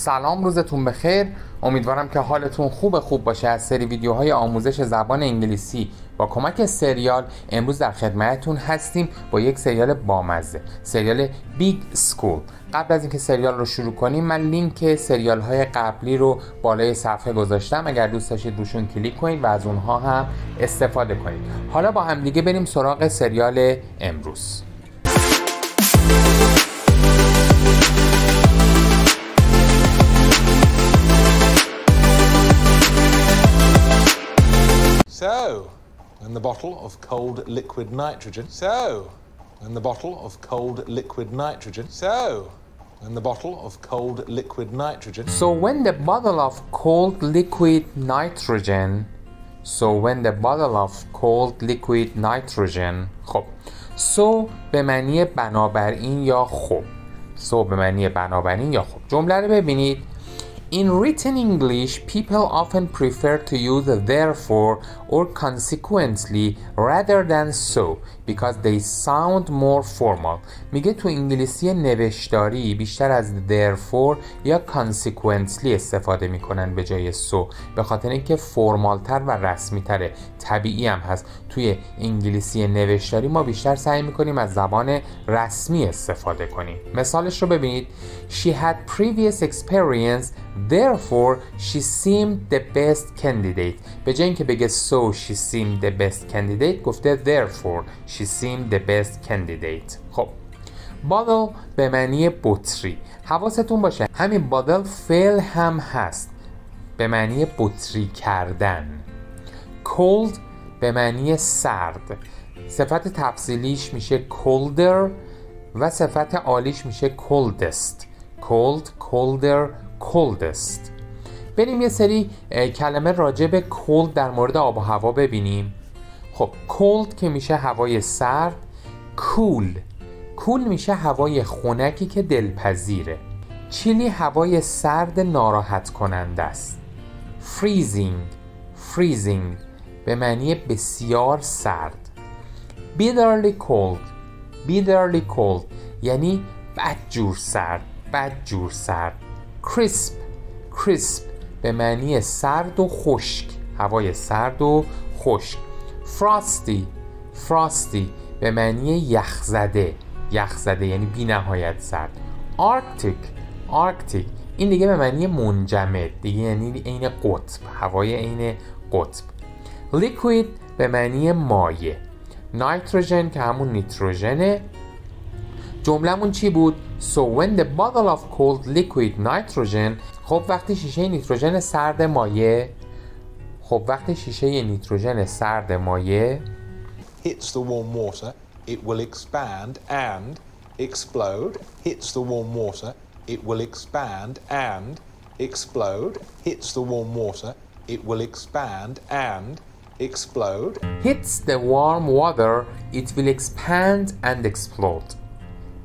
سلام روزتون بخیر. امیدوارم که حالتون خوب خوب باشه از سری ویدیوهای آموزش زبان انگلیسی. با کمک سریال امروز در خدمتتون هستیم با یک سریال بامزه سریال Big School قبل از اینکه سریال رو شروع کنیم من لینک سریال های قبلی رو بالای صفحه گذاشتم. اگر دوست داشتید روشون کلیک کنید و از اونها هم استفاده کنید. حالا با هم دیگه بریم سراغ سریال امروز. and the bottle of cold liquid nitrogen. So, and the bottle of cold liquid nitrogen. So, and the bottle of cold liquid nitrogen. So when the bottle of cold liquid nitrogen So when the bottle of cold liquid nitrogen خب So به معنی بنابراین یا خب So به معنی بنابراین یا خب جمله رو ببینید In written English, people often prefer to use therefore or consequently rather than so because they sound more formal. میگه تو انگلیسی نوشتاری بیشتر از therefore یا consequently استفاده می‌کنن به جای so. به خاطر اینکه فرمالتر و رسمی تره طبیعی هم هست. توی انگلیسی نوشتاری ما بیشتر سعی می‌کنیم از زبان رسمی استفاده کنیم. مثالش رو ببینید. She had previous experience therefore she seemed the best candidate به جای اینکه بگه so she seemed the best candidate گفته therefore she seemed the best candidate خب بادل به معنی بطری حواستون باشه همین بادل فعل هم هست به معنی بطری کردن cold به معنی سرد صفت تفصیلیش میشه colder و صفت عالیش میشه coldest cold, colder, coldest. بریم یه سری کلمه راجع به cold در مورد آب و هوا ببینیم. خب cold که میشه هوای سرد cool. Cool میشه هوای خونکی که دلپذیره. چیلی هوای سرد ناراحت کننده است. Freezing. Freezing. به معنی بسیار سرد. Bitterly cold. Bitterly cold. یعنی بدجور سرد. بدجور سرد. Crisp. Crisp به معنی سرد و خشک. هوای سرد و خشک. Frosty. Frosty به معنی یخزده. یخزده یعنی بی نهایت سرد. Arctic. Arctic. این دیگه به معنی منجمد. دیگه یعنی عین قطب. هوای عین قطب. Liquid به معنی مایع. نایتروژن که همون نیتروژنه. جملهمون چی بود So when the bottle of cold liquid nitrogen خب وقتی شیشه نیتروژن سرد مایع خب وقتی شیشه نیتروژن سرد مایع hits the warm water, it will expand and explode. Hits the warm water, it will expand and explode. Hits the warm water, it will expand and explode. hits the warm water it will expand and explode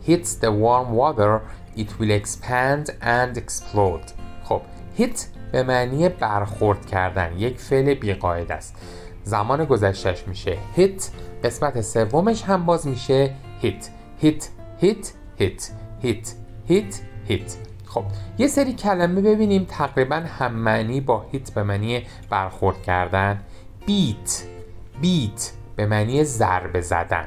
Hits the warm water it will expand and explode. خب hit به معنی برخورد کردن یک فعل بیقاعده است. زمان گذشتش میشه. hit قسمت سومش هم باز میشه hit. hit hit hit hit hit hit. خب یه سری کلمه ببینیم تقریبا هم معنی با hit به معنی برخورد کردن. beat beat به معنی ضربه زدن.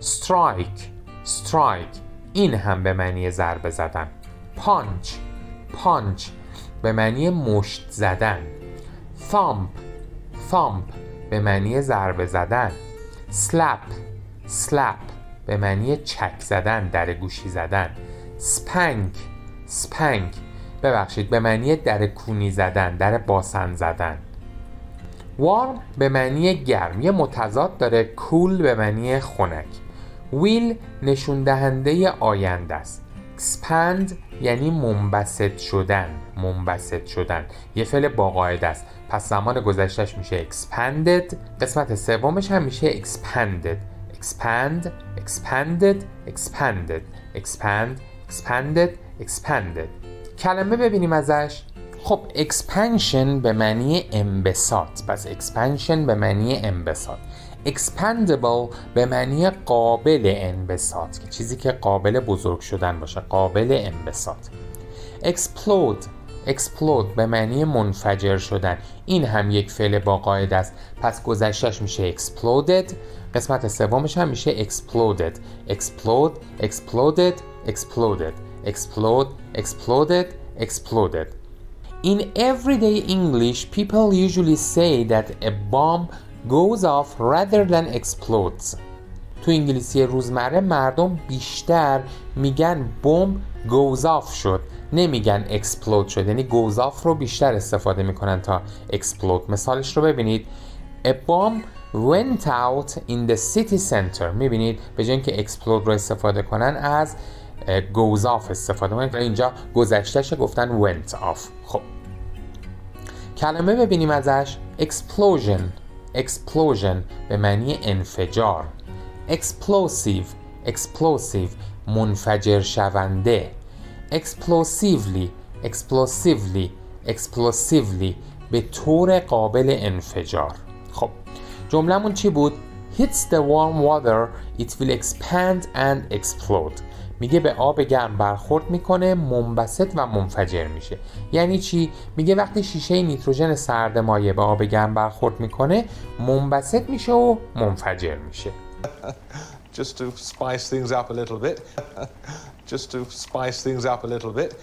strike strike. این هم به معنی ضربه زدن. Punch. Punch. به معنی مشت زدن. Thump. Thump. به معنی ضربه زدن. Slap. Slap. به معنی چک زدن در گوشی زدن. Spank. Spank. ببخشید به معنی در کونی زدن در باسن زدن. Warm. به معنی گرم. یه متضاد داره. Cool. به معنی خنک. Will نشون دهنده آینده است. Expand یعنی منبسط شدن منبسط شدن. یه فعل با قاعده است. پس زمان گذشتهش میشه expanded. قسمت سومش هم میشه expanded. Expand expanded expanded. Expand expanded expanded. کلمه ببینیم ازش. خب expansion به معنی انبساط. پس expansion به معنی انبساط. Expandable به معنی قابل انبساط که چیزی که قابل بزرگ شدن باشه قابل انبساط explode explode به معنی منفجر شدن این هم یک فعل با قاعده است پس گذشتش میشه exploded قسمت سومش هم میشه exploded explode exploded exploded explode exploded exploded In everyday English people usually say that a bomb goes off rather than explodes. تو انگلیسی روزمره مردم بیشتر میگن بمب goes off شد نمیگن explode شد. یعنی goes off رو بیشتر استفاده می‌کنن تا explode. مثالش رو ببینید. A bomb went out in the city center. می‌بینید؟ به جای اینکه explode رو استفاده کنن از goes off استفاده کنن اینجا گذشتهش گفتن went off. خب. کلمه ببینیم ازش. Explosion. Explosion به معنی انفجار explosive explosive منفجر شونده explosively explosively explosively به طور قابل انفجار خب جملهمون چی بود hits the warm water it will expand and explode میگه به آب گرم برخورد میکنه منبسط و منفجر میشه یعنی چی میگه وقتی شیشه نیتروژن سرد مایع به آب گرم برخورد میکنه منبسط میشه و منفجر میشه Just to spice things up a little bit. Just to spice things up a little bit.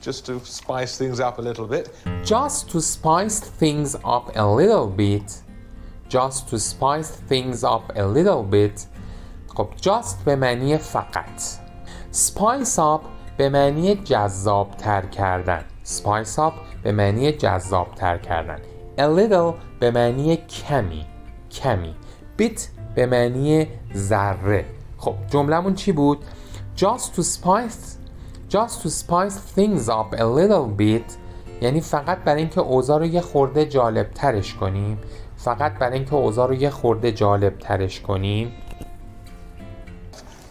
Just to spice things up a little bit. Just to spice things up a little bit. Just to spice things up a little bit. خب just به معنی فقط. Spice up به معنی جذاب تر کردن. Spice up به معنی جذاب تر کردن. A little به معنی کمی. کمی. Bit به معنی ذره خب جملهمون چی بود just to spice just to spice things up a little bit یعنی فقط برای اینکه اوضاع رو یه خورده جالب ترش کنیم فقط برای اینکه اوضاع رو یه خورده جالب ترش کنیم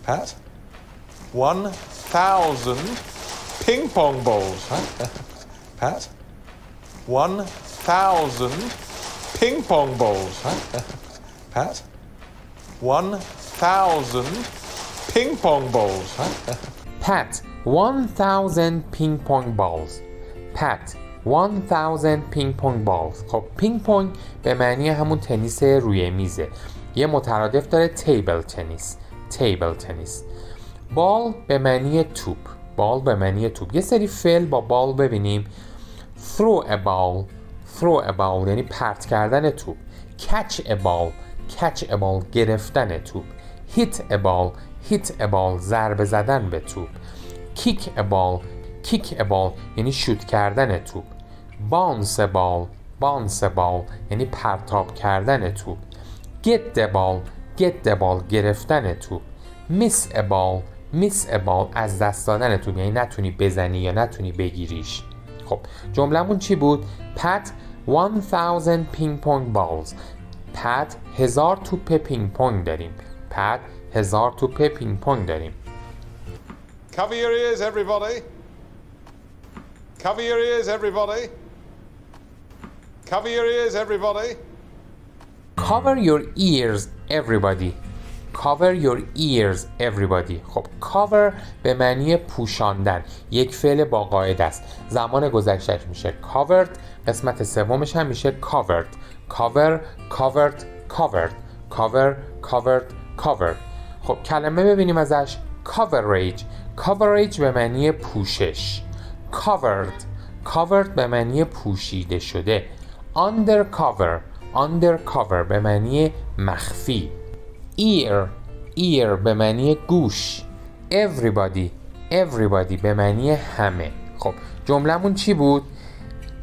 پات. 1000 ping pong balls Pat. 1000 ping pong balls Pat. 1000 ping pong balls Pat 1000 ping pong balls Pat 1000 ping pong balls خب ping pong به معنی همون تنیس روی میزه. یه مترادف داره table tennis تیبل تنیس بال به معنی توپ. بال به معنی توپ. یه سری فعل با بال ببینیم. Throw a ball. Throw a ball یعنی پرت کردن توپ. Catch a ball. Catch a ball گرفتن توپ. Hit a ball. Hit a ball ضربه زدن به توپ. Kick a ball. Kick a ball یعنی شوت کردن توپ. Bounce a ball. A ball یعنی پرتاب کردن توپ ball get the ball گرفتن توپ ball miss a ball از دست دادن توپ یعنی نتونی بزنی یا نتونی بگیریش. خب جملهمون چی بود؟ Pat 1000 ping pong balls Pat هزار توپ پینگ پونگ داریم. Pat هزار توپ پینگ پونگ داریم. Cover your ears, everybody. Cover your ears, everybody. Cover your ears, everybody. cover your ears everybody cover your ears everybody خب cover به معنی پوشاندن یک فعل با قاعده است زمان گذشتهش میشه covered قسمت سومش هم میشه covered cover covered covered cover covered covered خب کلمه ببینیم ازش coverage coverage به معنی پوشش covered covered به معنی پوشیده شده undercover undercover به معنی مخفی ear ear به معنی گوش everybody everybody به معنی همه خب جملهمون چی بود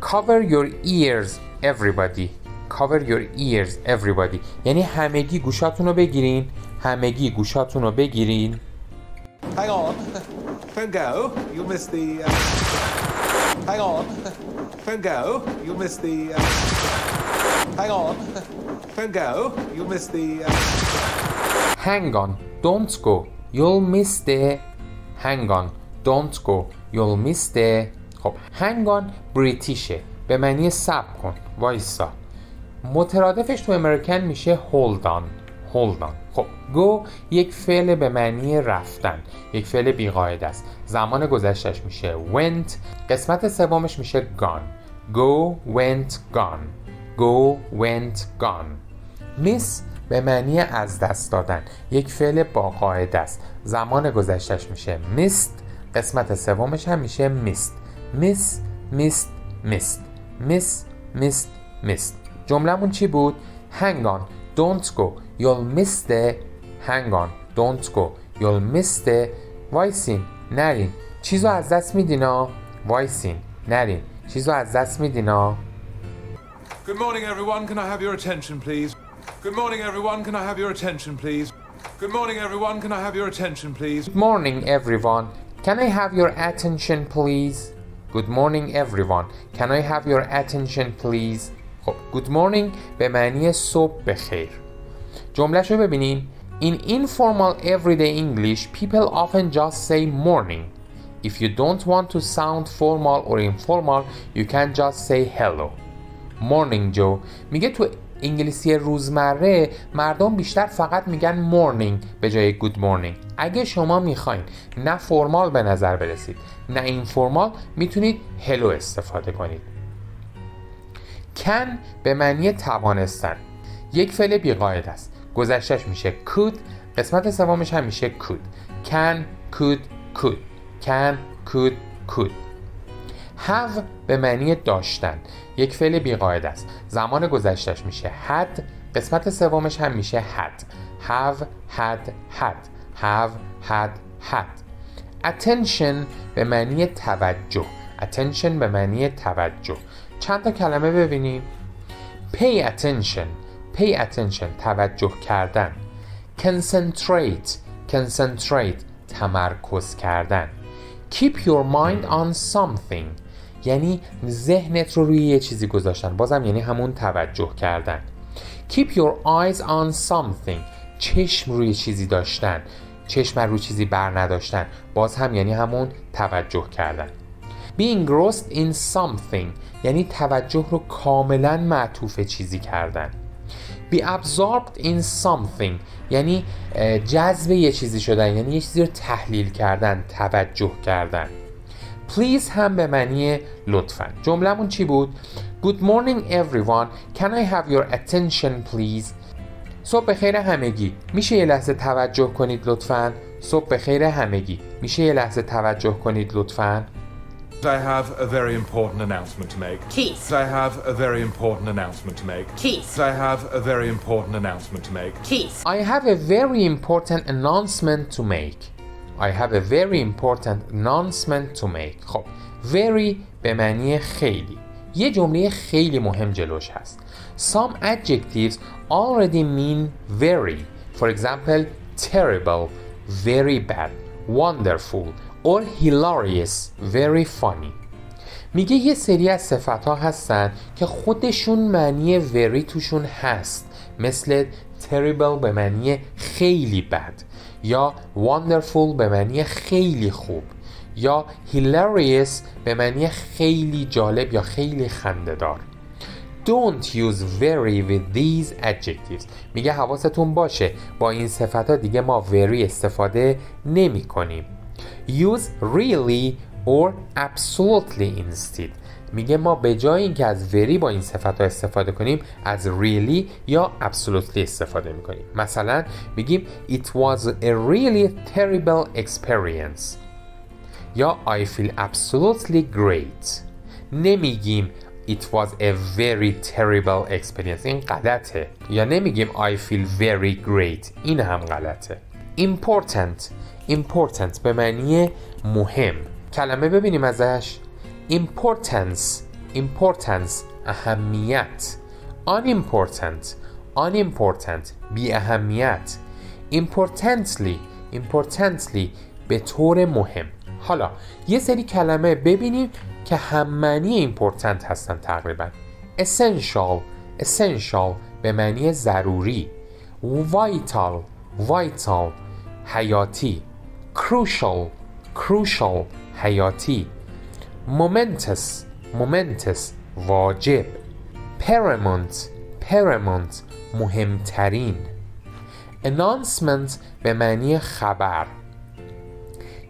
cover your ears everybody cover your ears everybody یعنی همگی گوشاتون رو بگیرین همگی گوشاتون رو بگیرین Hang on. Don't go. You'll miss the. Uh... Hang on. Don't go. You'll miss the. Uh... Hang on. Don't go. You'll miss the. Uh... hang on don't go you'll miss the hang on don't go you'll miss the خب hang on بریتیشه به معنی سب کن وایسا مترادفش تو امریکن میشه hold on hold on خب go یک فعل به معنی رفتن یک فعل بیقاعده است زمان گذشتش میشه went قسمت سومش میشه gone go went gone go went gone miss به معنی از دست دادن یک فعل با قاعده است زمان گذشتش میشه missed قسمت سومش هم میشه missed miss missed missed miss missed missed جملهمون چی بود hang on don't go you'll miss the hang on don't go you'll miss the وایسین نرین چیزو از دست میدینا وایسین نرین چیزو از دست میدینا Good morning, everyone. Can I have your attention, please? Good morning, everyone. Can I have your attention, please? Good morning, everyone. Can I have your attention, please? Good morning everyone Can I have your attention please Good morning everyone Can I have your attention please خب Good morning به معنی صبح بخیر جملهشو ببینین In informal everyday English people often just say morning If you don't want to sound formal or informal you can just say hello. Morning جو میگه تو انگلیسی روزمره مردم بیشتر فقط میگن morning به جای good morning. اگه شما می‌خواین نه فرمال به نظر برسید نه اینفورمال می‌تونید hello استفاده کنید. Can به معنی توانستن. یک فعل بیقاعده است. گذشتش میشه could قسمت سومش هم میشه could. Can could could. Can could could have به معنی داشتن یک فعل بیقاعده است زمان گذشتش میشه had قسمت سومش هم میشه had have had had have had had attention به معنی توجه attention به معنی توجه چند تا کلمه ببینیم pay attention pay attention توجه کردن concentrate concentrate تمرکز کردن keep your mind on something. یعنی ذهنت رو روی یه چیزی گذاشتن. بازم یعنی همون توجه کردن. Keep your eyes on something. چشم روی چیزی داشتن. چشم روی چیزی بر نداشتن. باز هم یعنی همون توجه کردن. Be engrossed in something. یعنی توجه رو کاملا معطوف چیزی کردن. Be absorbed in something. یعنی جذب یه چیزی شدن یعنی یه چیزی رو تحلیل کردن توجه کردن. Please هم به معنی لطفا. جملهمون چی بود؟ Good morning everyone. Can I have your attention please? صبح بخیر همگی. میشه یه لحظه توجه کنید لطفا؟ صبح بخیر همگی. میشه یه لحظه توجه کنید لطفا؟ I have a very important announcement to make. Keith. I have a very important announcement to make. Keith. I have a very important announcement to make. Keith. I have a very important announcement to make I have a very important announcement to make خب very به معنی خیلی یه جمله خیلی مهم جلوش هست Some adjectives already mean very For example terrible very bad wonderful or hilarious very funny. میگه یه سری از صفت ها هستن که خودشون معنی very توشون هست. مثل terrible به معنی خیلی بد. یا wonderful به معنی خیلی خوب. یا hilarious به معنی خیلی جالب یا خیلی خندهدار. Don't use very with these adjectives. میگه حواستون باشه با این صفت ها دیگه ما very استفاده نمی کنیم Use really or absolutely instead میگه ما به جای اینکه از very با این صفت ها استفاده کنیم از really یا absolutely استفاده میکنیم مثلا میگیم it was a really terrible experience یا I feel absolutely great نمیگیم It was a very terrible experience این غلطه یا نمیگیم I feel very great این هم غلطه Important Important به معنی مهم کلمه ببینیم ازش Importance Importance اهمیت Unimportant Unimportant بی اهمیت Importantly Importantly به طور مهم حالا یه سری کلمه ببینیم که هم معنی important هستن تقریبا essential essential به معنی ضروری vital vital حیاتی crucial crucial حیاتی momentous momentous واجب paramount paramount مهمترین announcement به معنی خبر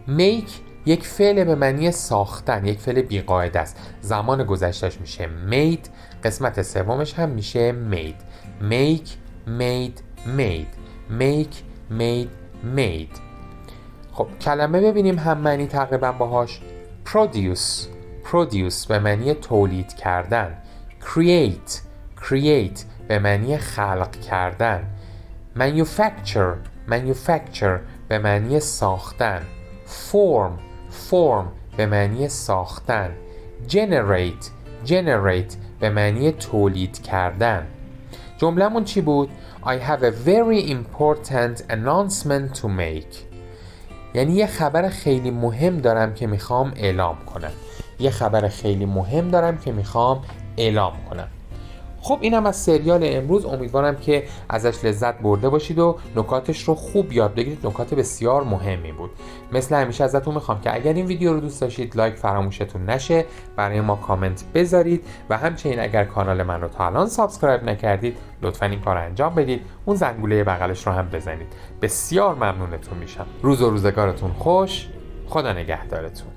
make یک فعل به معنی ساختن یک فعل بیقاعده است زمان گذشتش میشه made قسمت سومش هم میشه made make made made make made made. خب کلمه ببینیم هم معنی تقریبا باهاش. produce produce به معنی تولید کردن. create create به معنی خلق کردن. manufacture manufacture به معنی ساختن. form form به معنی ساختن. generate generate به معنی تولید کردن. جملهمون چی بود؟ I have a very important announcement to make. یعنی یه خبر خیلی مهم دارم که می‌خوام اعلام کنم. یه خبر خیلی مهم دارم که می‌خوام اعلام کنم. خب اینم از سریال امروز. امیدوارم که ازش لذت برده باشید و نکاتش رو خوب یاد بگیرید. نکات بسیار مهمی بود. مثل همیشه ازتون می‌خوام که اگر این ویدیو رو دوست داشتید لایک فراموشتون نشه برای ما کامنت بذارید و همچنین اگر کانال من رو تا الان سابسکرایب نکردید لطفا این کار انجام بدید. اون زنگوله بغلش رو هم بزنید. بسیار ممنونتون میشم. روز و روزگارتون خوش. خدا نگهدارتون.